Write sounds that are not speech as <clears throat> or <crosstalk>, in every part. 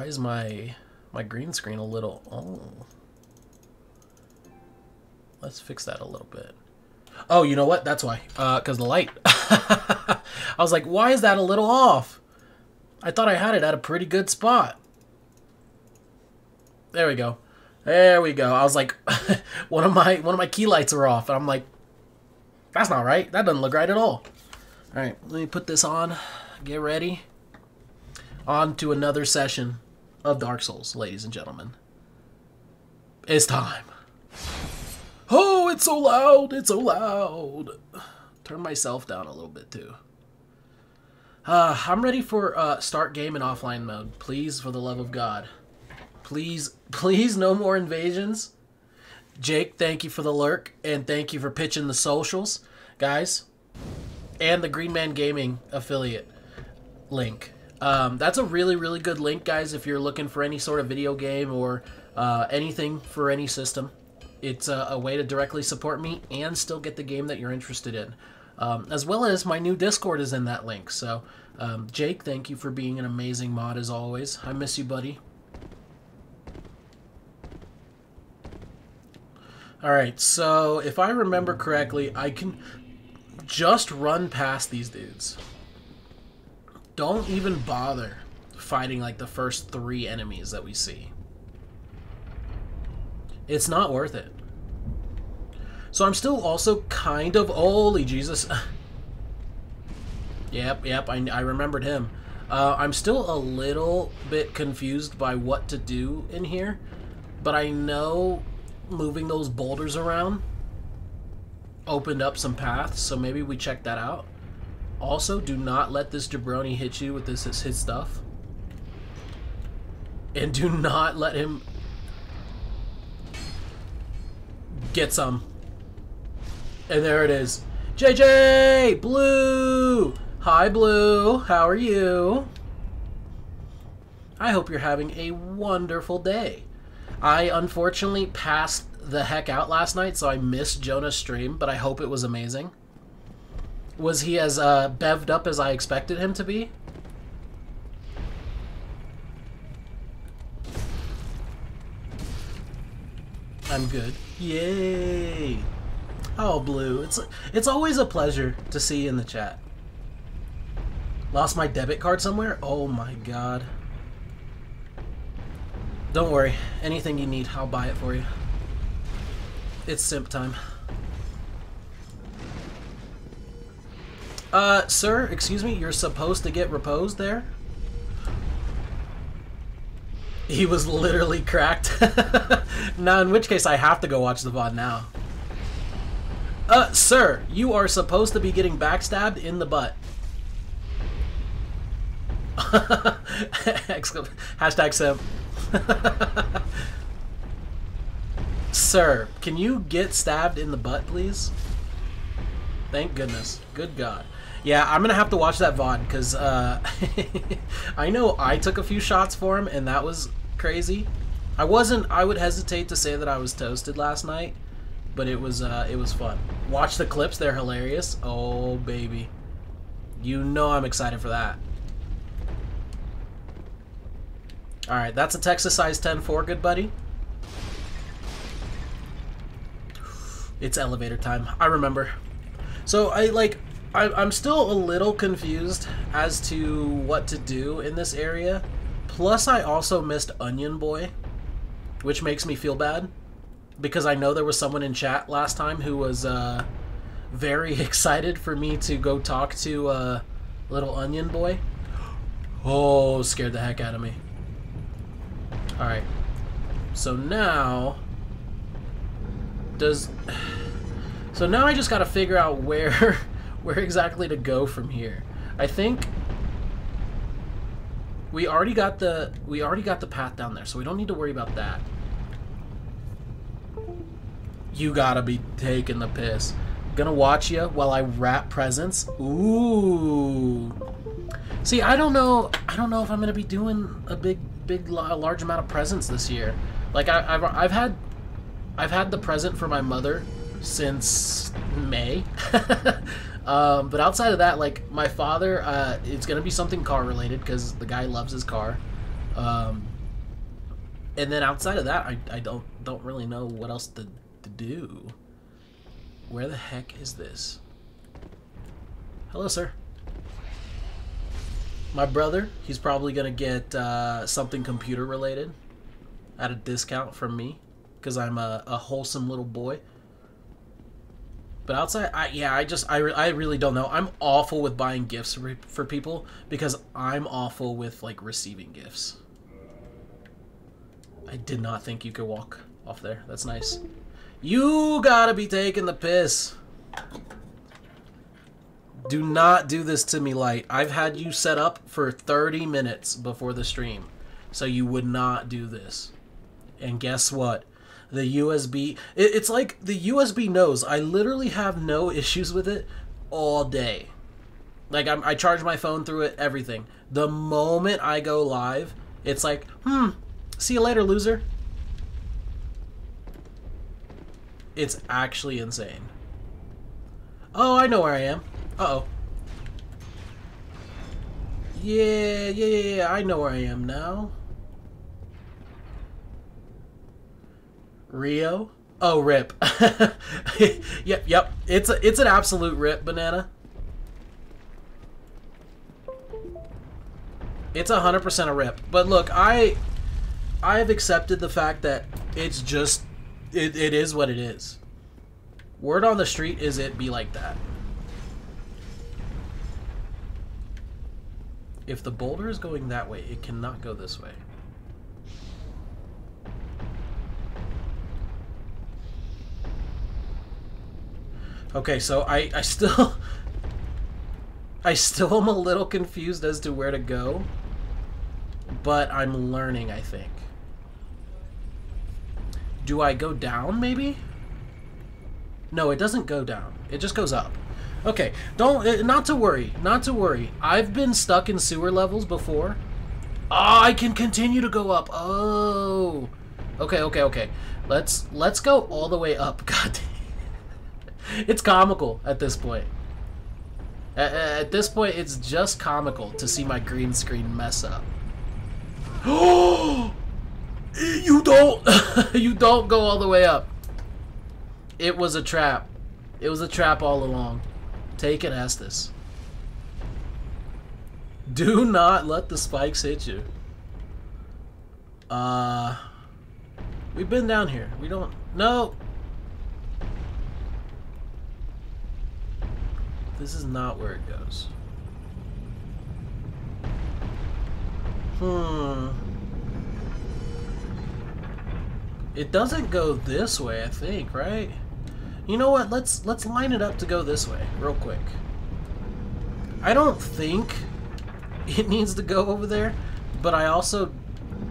Why is my my green screen a little... Oh. Let's fix that a little bit. Oh, you know what? That's why. Uh, Because uh, the light. <laughs> I was like, why is that a little off? I thought I had it at a pretty good spot. There we go. There we go. I was like, <laughs> one of my one of my key lights are off, and I'm like, that's not right. That doesn't look right at all. All right, let me put this on. Get ready. On to another session of Dark Souls, ladies and gentlemen. It's time. Oh, it's so loud. It's so loud. Turn myself down a little bit too. Uh, I'm ready for uh, start game in offline mode. Please, for the love of God. Please, <laughs> please, no more invasions. Jake, thank you for the lurk, and thank you for pitching the socials, guys, and the Green Man Gaming affiliate link. Um, that's a really, really good link, guys, if you're looking for any sort of video game or uh, anything for any system. It's a, a, way to directly support me and still get the game that you're interested in. Um, as well as my new Discord is in that link. So, um, Jake, thank you for being an amazing mod as always. I miss you, buddy. Alright, so if I remember correctly, I can just run past these dudes. Don't even bother fighting like the first three enemies that we see. It's not worth it. So I'm still also kind of... Holy Jesus. <laughs> yep, yep, I, I remembered him. Uh, I'm still a little bit confused by what to do in here. But I know moving those boulders around opened up some paths, so maybe we check that out. Also, do not let this jabroni hit you with this his stuff. And do not let him get some. And there it is. JJ! Blue! Hi, Blue. How are you? I hope you're having a wonderful day. I unfortunately passed the heck out last night, so I missed Jonah's stream, but I hope it was amazing. Was he as uh, bevved up as I expected him to be? I'm good. Yay! Oh, Blue, it's it's always a pleasure to see you in the chat. Lost my debit card somewhere? Oh my god. Don't worry. Anything you need, I'll buy it for you. It's simp time. Uh, sir, excuse me, you're supposed to get reposed there? He was literally cracked. <laughs> now, in which case, I have to go watch the VOD now. Uh, sir, you are supposed to be getting backstabbed in the butt. <laughs> Hashtag simp. <laughs> Sir, can you get stabbed in the butt, please? Thank goodness. Good God. Yeah, I'm gonna have to watch that VOD, because, uh, <laughs> I know I took a few shots for him, and that was crazy. I wasn't, I would hesitate to say that I was toasted last night, but it was, uh, it was fun. Watch the clips, they're hilarious. Oh, baby. You know I'm excited for that. Alright, that's a Texas size 10-4, good buddy. It's elevator time. I remember. So I like I, I'm still a little confused as to what to do in this area. Plus, I also missed Onion Boy, which makes me feel bad because I know there was someone in chat last time who was uh, very <laughs> excited for me to go talk to uh, little Onion Boy. Oh, scared the heck out of me. Alright. So now... Does... <sighs> So now I just gotta figure out <laughs> where... where exactly to go from here. I think... We already got the... We already got the path down there, so we don't need to worry about that. You gotta be taking the piss. Gonna watch you while I wrap presents. Ooh. See, I don't know. I don't know if I'm gonna be doing a big big large amount of presents this year. Like I, have I've had I've had the present for my mother since May. <laughs> um, but outside of that, like my father, uh, it's gonna be something car related because the guy loves his car. Um, and then outside of that, I, I don't don't really know what else to, to do. Where the heck is this? Hello, sir. My brother, he's probably gonna get uh, something computer related at a discount from me because I'm a, a wholesome little boy. But outside, I, yeah, I just I, re I really don't know. I'm awful with buying gifts for, for people because I'm awful with like receiving gifts. I did not think you could walk off there. That's nice. You gotta be taking the piss. Do not do this to me, Light. I've had you set up for 30 minutes before the stream. So you would not do this. And guess what? The USB... It, it's like the USB knows. I literally have no issues with it all day. Like, I'm, I charge my phone through it, everything. The moment I go live, it's like, hmm, see you later, loser. It's actually insane. Oh, I know where I am. Uh-oh. Yeah, yeah, yeah, yeah, I know where I am now. Rio? Oh, rip. <laughs> yep, yep. It's a, it's an absolute rip, banana. It's a hundred percent a rip. But look, I I have accepted the fact that it's just it, it is what it is. Word on the street is it be like that. If the boulder is going that way, it cannot go this way. Okay, so I, I still... <laughs> I still am a little confused as to where to go. But I'm learning, I think. Do I go down, maybe? No, it doesn't go down. It just goes up. Okay, don't... Uh, not to worry. Not to worry. I've been stuck in sewer levels before. Oh, I can continue to go up. Oh. Okay, okay, okay. Let's let's go all the way up. <laughs> God It's comical at this point. At, at this point, it's just comical to see my green screen mess up. Oh! <gasps> you don't! <laughs> you don't go all the way up. It was a trap. It was a trap all along. Take it, Estus. Do not let the spikes hit you. Uh... We've been down here. We don't... No! This is not where it goes. Hmm. It doesn't go this way, I think, right? You know what? Let's let's line it up to go this way, real quick. I don't think it needs to go over there, but I also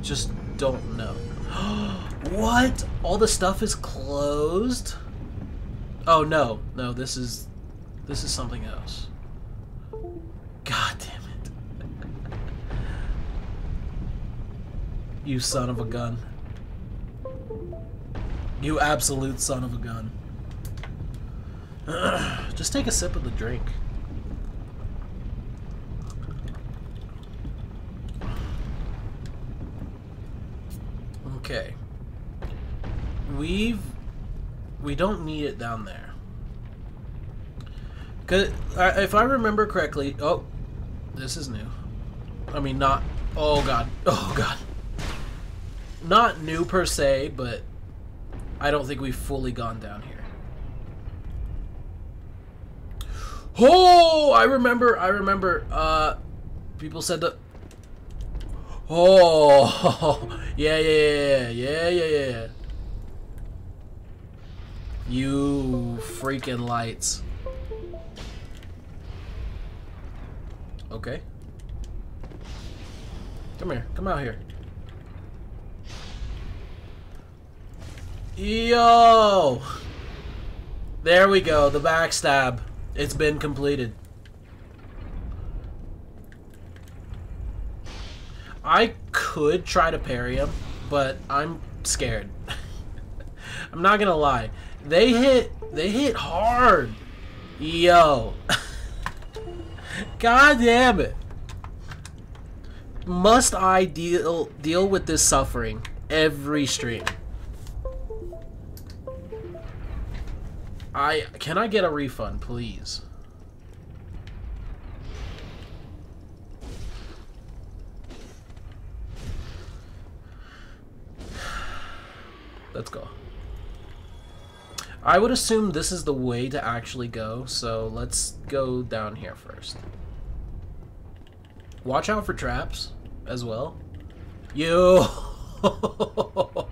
just don't know. <gasps> what? All the stuff is closed? Oh no, no, this is this is something else. God damn it. you son of a gun. You absolute son of a gun. <clears throat> Just take a sip of the drink. Okay. We've... We don't need it down there. Cause if I remember correctly, oh, this is new. I mean, not. Oh god. <laughs> Oh god. Not new per se, but I don't think we've fully gone down here. Oh, I remember. I remember. Uh, people said that. Oh, <laughs> yeah, yeah, yeah, yeah, yeah, yeah. You freaking lights. Okay. Come here. Come out here. Yo! There we go. The backstab. It's been completed. I could try to parry him, but I'm scared. <laughs> I'm not gonna lie. They hit they hit hard. Yo. <laughs> God damn it. Must I deal deal with this suffering every stream. I can I get a refund, please? <sighs> Let's go. I would assume this is the way to actually go, so let's go down here first. Watch out for traps as well. You... <laughs>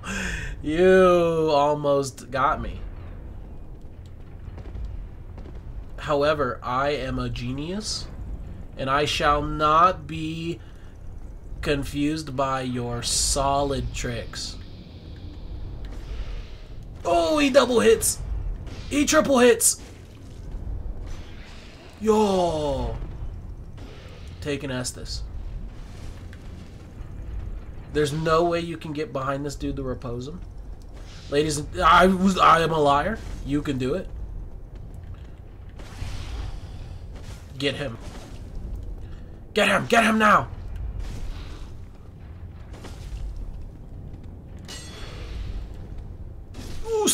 you almost got me. However, I am a genius, and I shall not be confused by your solid tricks. Oh, he double hits! He triple hits! Yo! Taking Estus. There's no way you can get behind this dude to repose him. Ladies, I was I am a liar. You can do it. Get him. Get him! Get him now!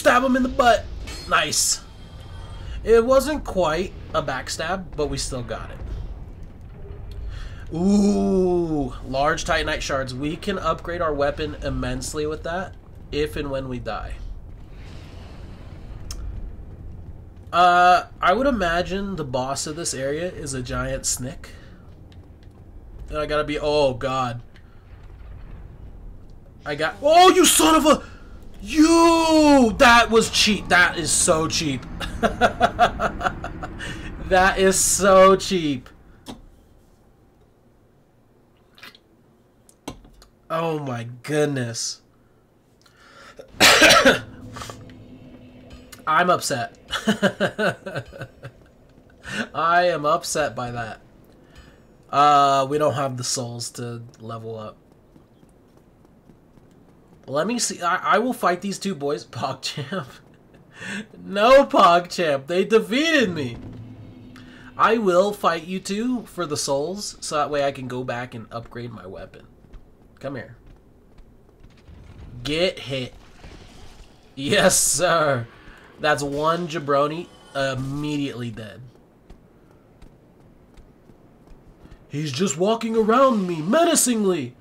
Stab him in the butt. Nice. It wasn't quite a backstab, but we still got it. Ooh, large Titanite shards. We can upgrade our weapon immensely with that if and when we die. Uh, I would imagine the boss of this area is a giant snick. And I gotta be, oh god. I got, oh you son of a, you, that was cheap. That is so cheap. <laughs> that is so cheap. Oh my goodness. <coughs> I'm upset. <laughs> I am upset by that. Uh, we don't have the souls to level up. Let me see. I, I will fight these two boys. <laughs> PogChamp. no, PogChamp. They defeated me. I will fight you two for the souls, so that way I can go back and upgrade my weapon. Come here. Get hit. Yes, sir. That's one jabroni immediately dead. He's just walking around me menacingly.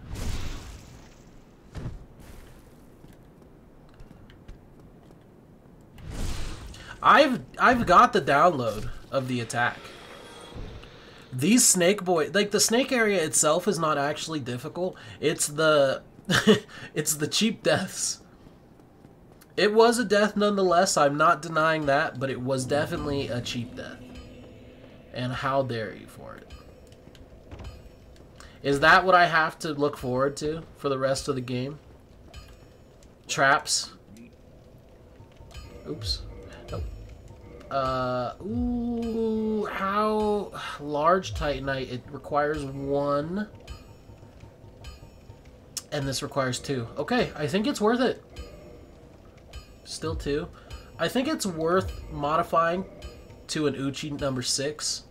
I've I've got the download of the attack. These snake boy like the snake area itself is not actually difficult. It's the <laughs> it's the cheap deaths. It was a death nonetheless, I'm not denying that, but it was definitely a cheap death. And how dare you for it. Is that what I have to look forward to for the rest of the game? Traps. Oops. Uh, ooh, how large Titanite? It requires one. And this requires two. Okay, I think it's worth it. Still two. I think it's worth modifying to an Uchi number six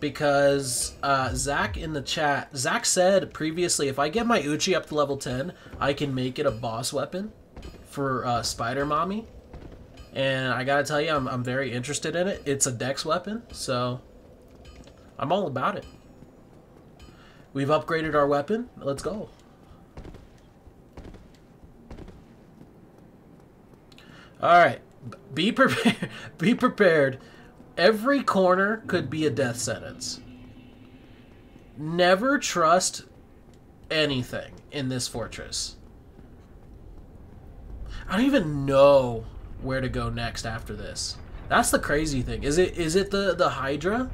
because uh, Zach in the chat, Zach said previously, if I get my Uchi up to level 10, I can make it a boss weapon for uh, Spider Mommy and I gotta tell you, I'm, I'm very interested in it. It's a dex weapon, so I'm all about it. We've upgraded our weapon. Let's go. All right, be prepared. <laughs> be prepared. Every corner could be a death sentence. Never trust anything in this fortress. I don't even know where to go next after this. That's the crazy thing. Is it is it the the Hydra?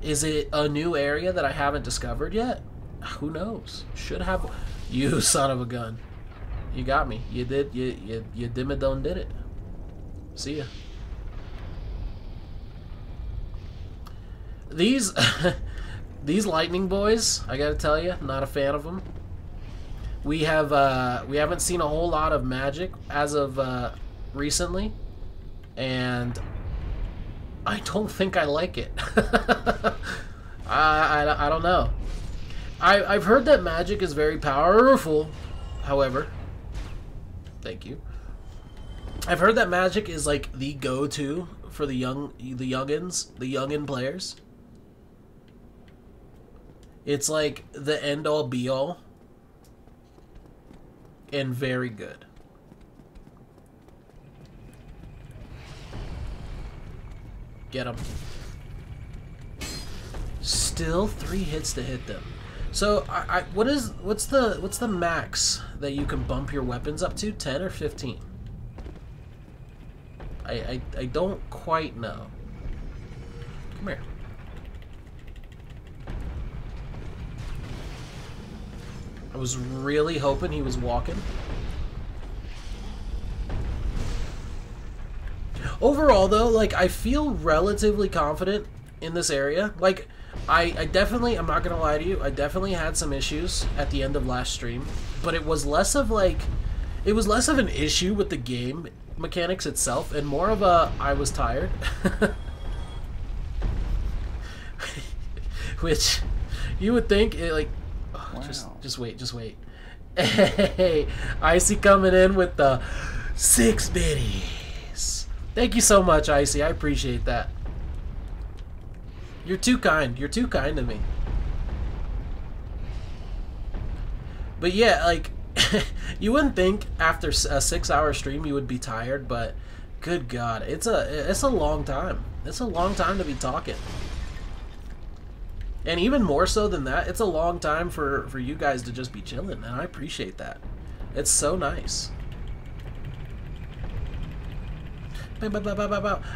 Is it a new area that I haven't discovered yet? Who knows? Should have. <laughs> You son of a gun. You got me. You did. You you you dimmadome did it. See ya. These <laughs> these lightning boys, I gotta tell you, not a fan of them. We have uh, we haven't seen a whole lot of magic as of uh, recently, and I don't think I like it. <laughs> I, I, I don't know. I, I've heard that magic is very powerful, however. Thank you. I've heard that Magic is like the go-to for the young the youngins, the youngin players. It's like the end all be all and very good. Get them. Still three hits to hit them. So, I, I, what is what's the what's the max that you can bump your weapons up to? Ten or fifteen? I I, I don't quite know. Come here. I was really hoping he was walking. Overall, though, like, I feel relatively confident in this area. Like, I, I definitely, I'm not going to lie to you, I definitely had some issues at the end of last stream. But it was less of, like, it was less of an issue with the game mechanics itself and more of a, I was tired. <laughs> Which, you would think, it, like, oh, wow. just, just wait, just wait. <laughs> Hey, Icy coming in with the six biddies. Thank you so much, Icy. I appreciate that. You're too kind. You're too kind to me. But yeah, like, <laughs> you wouldn't think after a six-hour stream you would be tired, but good God, it's a it's a long time. It's a long time to be talking. And even more so than that, it's a long time for, for you guys to just be chilling, and I appreciate that. It's so nice.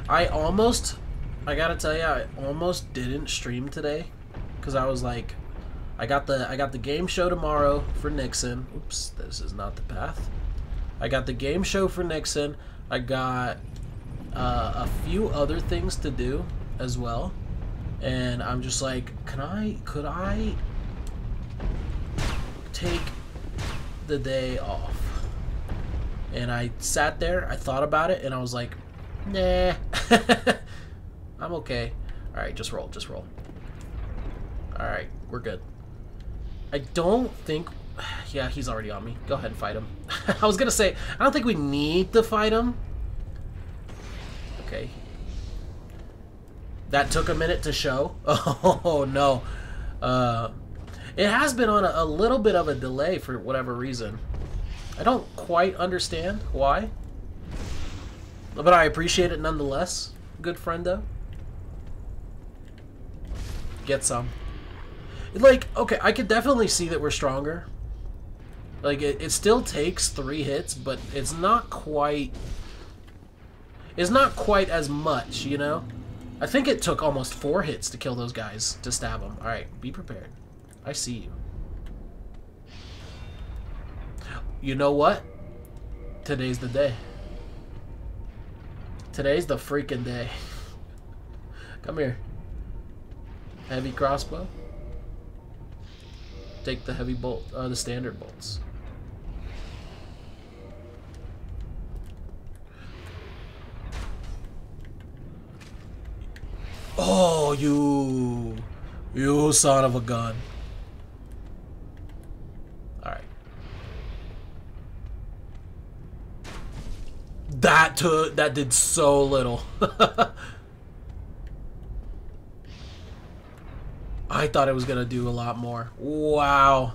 I almost, I gotta tell you, I almost didn't stream today, because I was like, I got the I got the game show tomorrow for Nixon. Oops, this is not the path. I got the game show for Nixon. I got uh, a few other things to do as well, and I'm just like, can I? Could I take the day off? And I sat there, I thought about it, and I was like, Nah. <laughs> I'm okay. Alright, just roll, just roll. Alright, we're good. I don't think... <sighs> Yeah, he's already on me. Go ahead and fight him. <laughs> I was gonna say, I don't think we need to fight him. Okay. That took a minute to show. <laughs> Oh, no. Uh, it has been on a, a little bit of a delay for whatever reason. I don't quite understand why. But I appreciate it nonetheless. Good friend though. Get some. Like, okay, I could definitely see that we're stronger. Like, it, it still takes three hits, but it's not quite... It's not quite as much, you know? I think it took almost four hits to kill those guys, to stab them. Alright, be prepared. I see you. You know what? Today's the day. Today's the freaking day. Come here. Heavy crossbow. Take the heavy bolt, uh, the standard bolts. Oh, you, you son of a gun. That took that did so little. <laughs> I thought it was gonna do a lot more. Wow.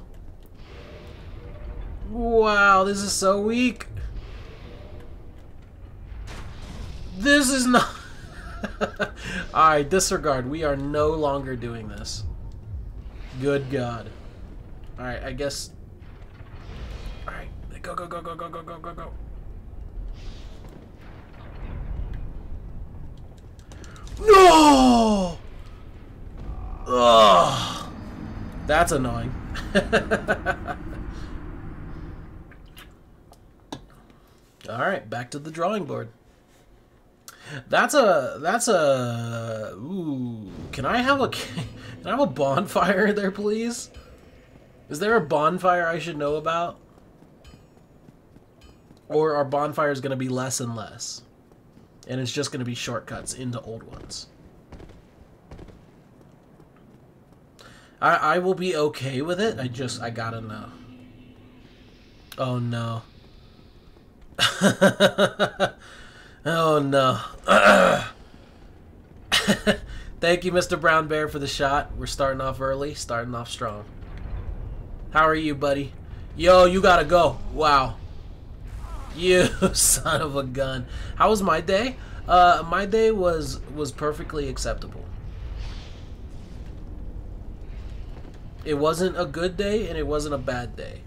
Wow, this is so weak. This is not... <laughs> Alright, disregard. We are no longer doing this. Good God. Alright, I guess... Alright, go, go, go, go, go, go, go, go, go. No! Ugh. That's annoying. <laughs> Alright, back to the drawing board. That's a that's a ooh. Can I have a <laughs> can I have a bonfire there, please? Is there a bonfire I should know about? Or are bonfires going to be less and less? And it's just going to be shortcuts into old ones. I, I will be okay with it. I just, I gotta know. Oh no. <laughs> oh no. <coughs> Thank you, Mr. Brown Bear, for the shot. We're starting off early, starting off strong. How are you, buddy? Yo, you gotta go. Wow. You <laughs> son of a gun. How was my day? Uh, my day was was perfectly acceptable. It wasn't a good day and it wasn't a bad day.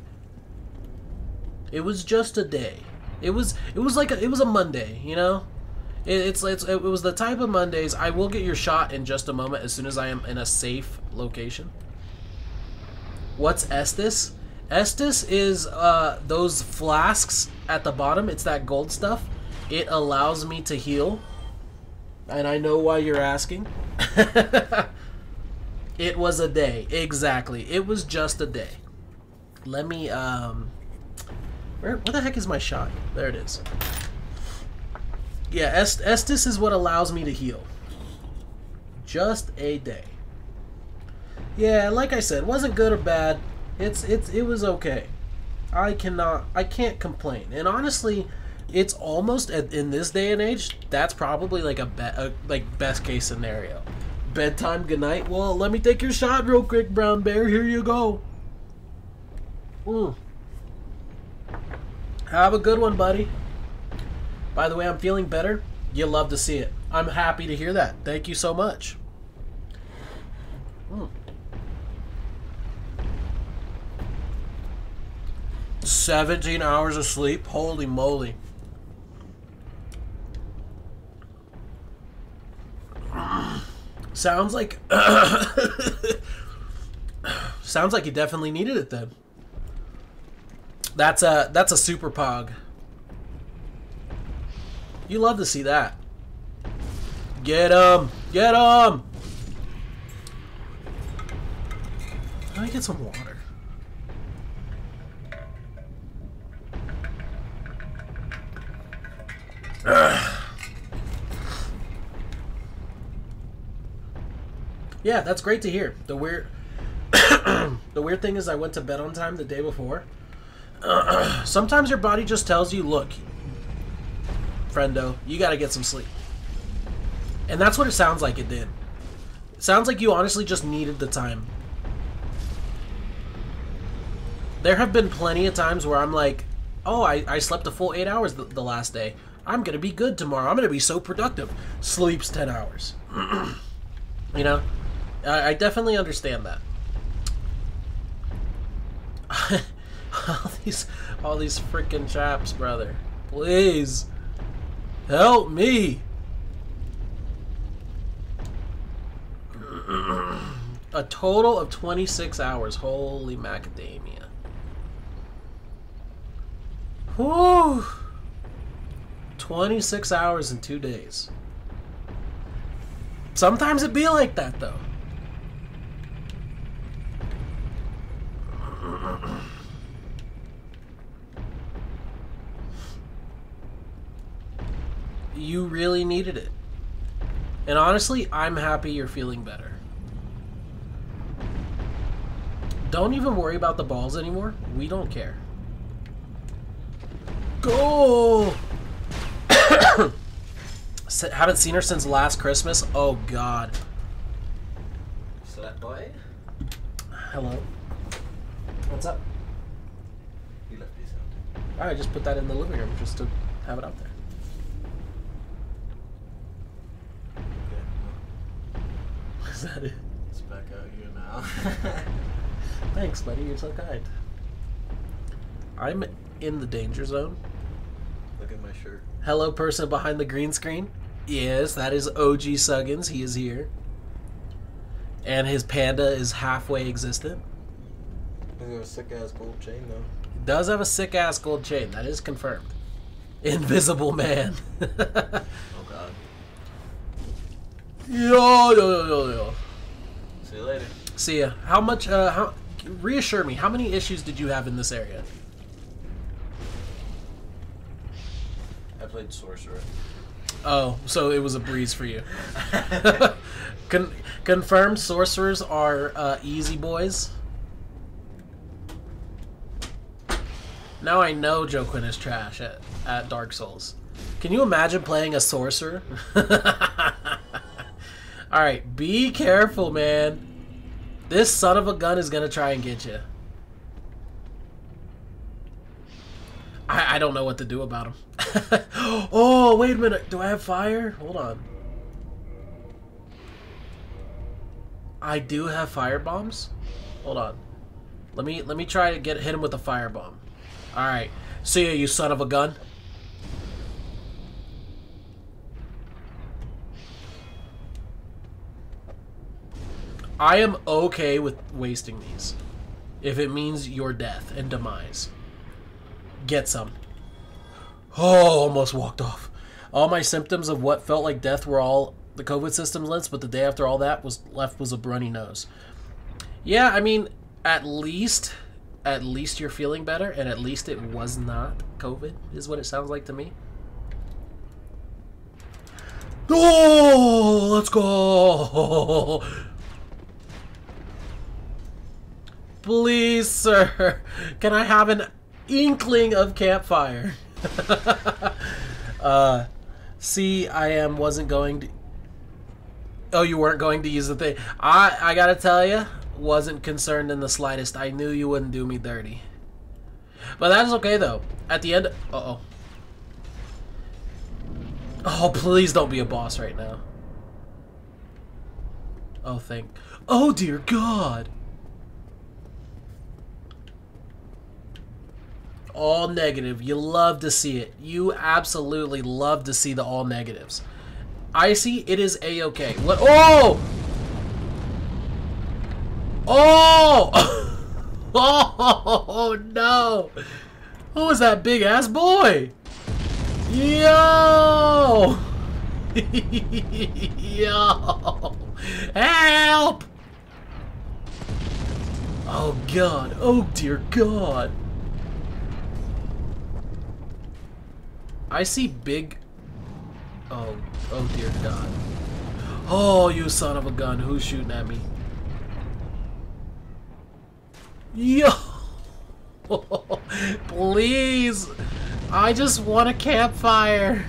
It was just a day. It was it was like a, it was a Monday, you know. It, it's, it's it was the type of Mondays. I will get your shot in just a moment as soon as I am in a safe location. What's Estus? Estus is uh, those flasks at the bottom. It's that gold stuff. It allows me to heal. And I know why you're asking. <laughs> it was a day. Exactly. It was just a day. Let me, um... Where, where the heck is my shot? There it is. Yeah, Est Estus is what allows me to heal. Just a day. Yeah, like I said, wasn't good or bad. It's it's it was okay. I cannot I can't complain. And honestly, it's almost in this day and age, that's probably like a, be, a like best case scenario. Bedtime, good night. Well, let me take your shot real quick, brown bear. Here you go. Mm. Have a good one, buddy. By the way, I'm feeling better. You love to see it. I'm happy to hear that. Thank you so much. 17 hours of sleep? Holy moly. Sounds like <coughs> Sounds like you definitely needed it then. That's a that's a super pog. You love to see that. Get him! Get him! Let me get some water. Yeah, that's great to hear. The weird, <coughs> the weird thing is, I went to bed on time the day before. <coughs> sometimes your body just tells you, "Look, friendo, you got to get some sleep," and that's what it sounds like it did. It sounds like you honestly just needed the time. There have been plenty of times where I'm like, "Oh, I, I slept a full eight hours the, the last day." I'm gonna be good tomorrow. I'm gonna be so productive. Sleeps ten hours. <coughs> you know, I, I, definitely understand that. <laughs> all these, all these freaking chaps, brother. Please, help me. <clears throat> A total of 26 hours. Holy macadamia. Whew. 26 hours in two days. Sometimes it be like that, though. You really needed it. And honestly, I'm happy you're feeling better. Don't even worry about the balls anymore. We don't care. Go! <coughs> Haven't seen her since last Christmas. Oh God. Boy. Hello. What's up? He left his out. Alright, just put that in the living room just to have it out there. Okay. Is that it? It's back out here now. <laughs> Thanks, buddy. You're so kind. I'm in the danger zone. Look at my shirt. Hello, person behind the green screen. Yes, that is OG Suggins. He is here. And his panda is halfway existent. He's got a sick ass gold chain though. He does have a sick ass gold chain. That is confirmed. Invisible man. <laughs> Oh, Yo, yo, yo, yo, yo. See you later. See ya. How much, uh, how, reassure me, how many issues did you have in this area? I played sorcerer. Oh, so it was a breeze for you. <laughs> Con- confirmed sorcerers are uh, easy boys. now I know Joe Quinn is trash at, at Dark Souls. Can you imagine playing a sorcerer? <laughs> Alright, be careful, man. This son of a gun is gonna try and get you. I, I don't know what to do about him. <laughs> oh, wait a minute. Do I have fire? Hold on. I do have fire bombs. Hold on. Let me let me try to get hit him with a fire bomb. All right. See ya, you son of a gun. I am okay with wasting these. If it means your death and demise. Get some. Oh, almost walked off. All my symptoms of what felt like death were all the COVID system list, but the day after all that was left was a runny nose. Yeah, I mean, at least, at least you're feeling better, and at least it was not COVID, is what it sounds like to me. Oh, let's go. Please, sir, can I have an inkling of campfire? <laughs> uh, see, I am wasn't going to. Oh, you weren't going to use the thing. I I gotta tell you, wasn't concerned in the slightest. I knew you wouldn't do me dirty. But that's okay though. At the end, uh oh. Oh, please don't be a boss right now. Oh, thank. Oh dear God. All negative. You love to see it. You absolutely love to see the all negatives. Icy, it is a-okay. What? Oh! Oh! <laughs> oh, no! Who was that big ass boy? Yo! <laughs> Yo! Help! Oh god. Oh dear god. I see big... Oh, oh dear God. Oh, you son of a gun. Who's shooting at me? Yo! <laughs> Please! I just want a campfire!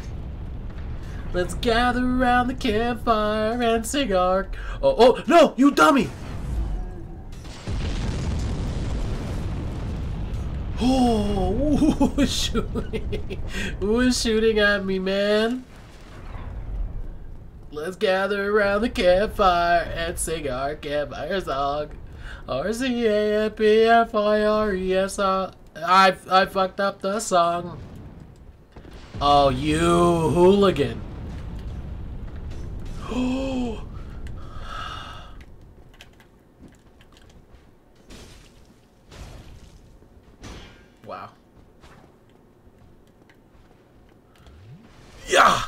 Let's gather around the campfire and sing our... Oh, oh, no! You dummy! Oh, <laughs> who is shooting? Who is shooting at me, man? Let's gather around the campfire and sing our campfire song. R-C-A-M-P-F-I-R-E-S. I, I fucked up the song. Oh, you hooligan. <gasps> Oh. Wow. Yeah!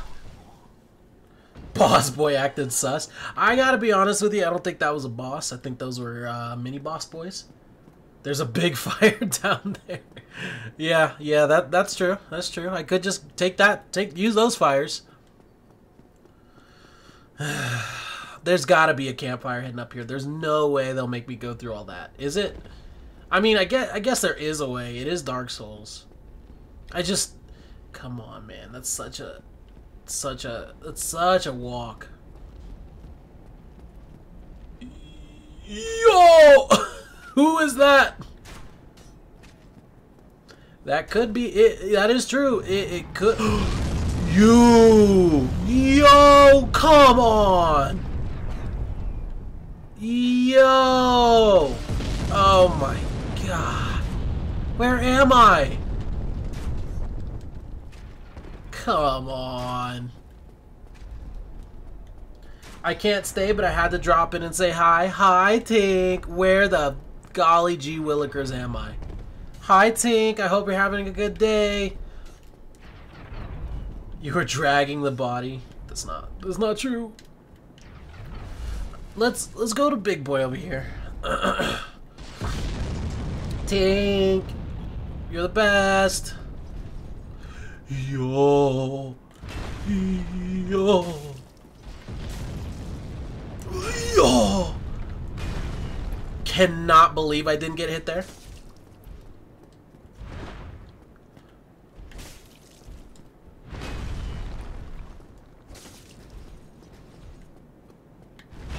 Boss boy acted sus. I gotta be honest with you, I don't think that was a boss. I think those were uh, mini boss boys. There's a big <laughs> fire down there. yeah, yeah, that that's true. That's true. I could just take that, take use those fires. <sighs> There's gotta be a campfire hidden up here. There's no way they'll make me go through all that. Is it? I mean, I guess, I guess there is a way. It is Dark Souls. I just... Come on, man. That's such a... Such a... That's such a walk. Yo! <laughs> Who is that? That could be it. That is true. It, it could... <gasps> you! Yo! Come on! Yo! Oh my God. Where am I? Come on. I can't stay, but I had to drop in and say hi. Hi, Tink. Where the golly gee willikers am I? Hi, Tink. I hope you're having a good day. You were dragging the body. That's not. That's not true. Let's let's go to Big Boy over here. <clears throat> Tink, you're the best. Yo. Yo. Yo. Cannot believe I didn't get hit there.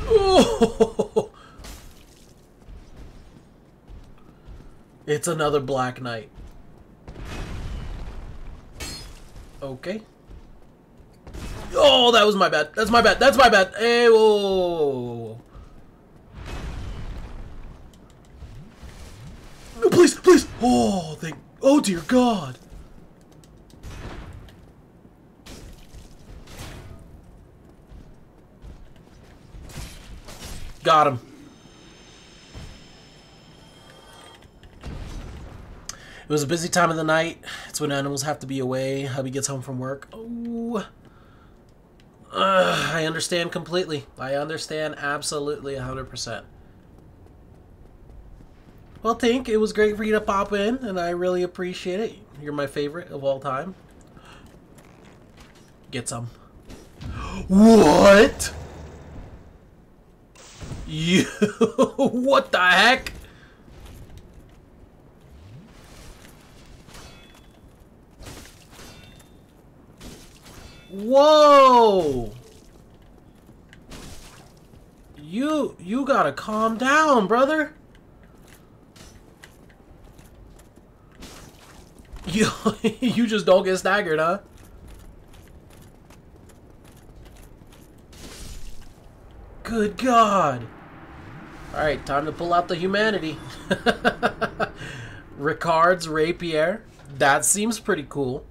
Oh. <laughs> It's another Black Knight. Okay. Oh, that was my bad. That's my bad. That's my bad. Eh, hey, whoa, whoa. No, please, please. Oh, thank. Oh, dear God. Got him. It was a busy time of the night. It's when animals have to be away. Hubby gets home from work. Oh. Uh, I understand completely. I understand absolutely 100%. Well, Tink, it was great for you to pop in, and I really appreciate it. You're my favorite of all time. Get some. What? <laughs> You. what the heck? Whoa! You you gotta calm down, brother. <laughs> You you just don't get staggered, huh? Good God! Alright, time to pull out the humanity. <laughs> Ricard's rapier. That seems pretty cool.